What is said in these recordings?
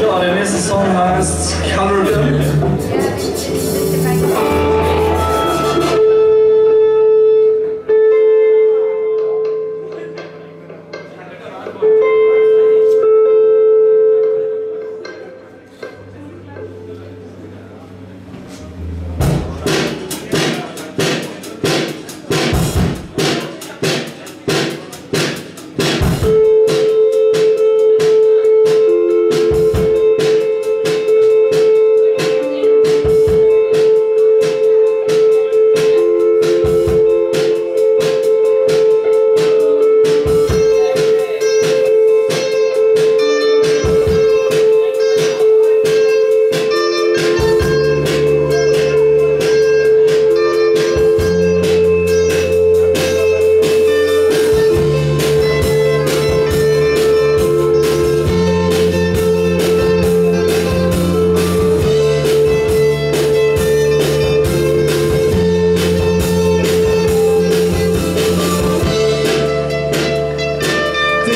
Ja, der nächste Song heißt Color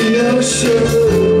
no show